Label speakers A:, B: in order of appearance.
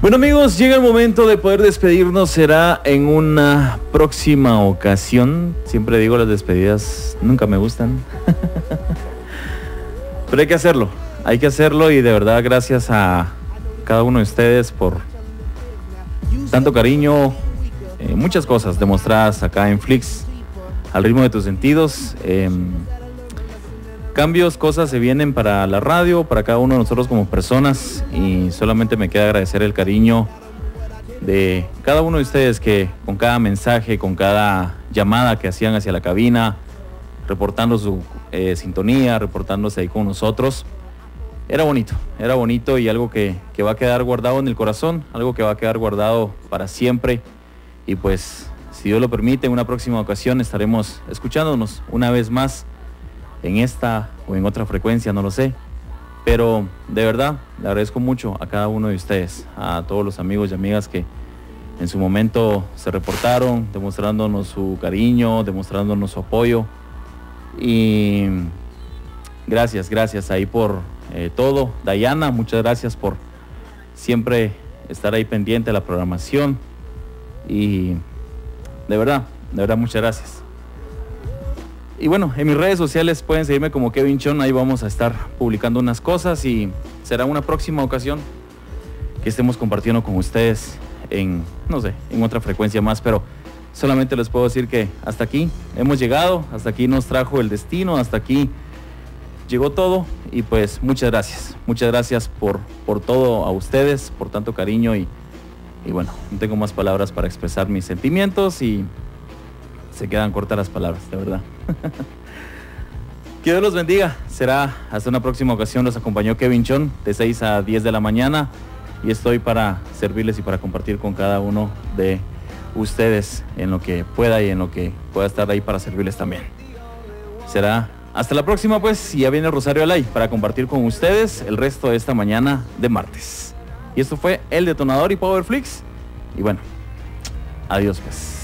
A: Bueno amigos, llega el momento de poder despedirnos, será en una próxima ocasión. Siempre digo las despedidas nunca me gustan. Pero hay que hacerlo, hay que hacerlo y de verdad gracias a cada uno de ustedes por tanto cariño, eh, muchas cosas demostradas acá en Flix, al ritmo de tus sentidos. Em, cambios, cosas se vienen para la radio, para cada uno de nosotros como personas y solamente me queda agradecer el cariño de cada uno de ustedes que con cada mensaje, con cada llamada que hacían hacia la cabina, reportando su eh, sintonía, reportándose ahí con nosotros. Era bonito, era bonito y algo que, que va a quedar guardado en el corazón, algo que va a quedar guardado para siempre. Y pues, si Dios lo permite, en una próxima ocasión estaremos escuchándonos una vez más en esta o en otra frecuencia, no lo sé. Pero de verdad, le agradezco mucho a cada uno de ustedes, a todos los amigos y amigas que en su momento se reportaron, demostrándonos su cariño, demostrándonos su apoyo. Y gracias, gracias ahí por eh, todo. Dayana, muchas gracias por siempre estar ahí pendiente de la programación. Y de verdad, de verdad, muchas gracias. Y bueno, en mis redes sociales pueden seguirme como Kevin Chon, ahí vamos a estar publicando unas cosas y será una próxima ocasión que estemos compartiendo con ustedes en, no sé, en otra frecuencia más, pero solamente les puedo decir que hasta aquí hemos llegado, hasta aquí nos trajo el destino, hasta aquí llegó todo y pues muchas gracias, muchas gracias por, por todo a ustedes, por tanto cariño y, y bueno, no tengo más palabras para expresar mis sentimientos y se quedan cortas las palabras, de verdad. que Dios los bendiga. Será hasta una próxima ocasión. Los acompañó Kevin Chon de 6 a 10 de la mañana y estoy para servirles y para compartir con cada uno de ustedes en lo que pueda y en lo que pueda estar ahí para servirles también. Será hasta la próxima pues y ya viene Rosario Alay para compartir con ustedes el resto de esta mañana de martes. Y esto fue El Detonador y Powerflix. Y bueno, adiós pues.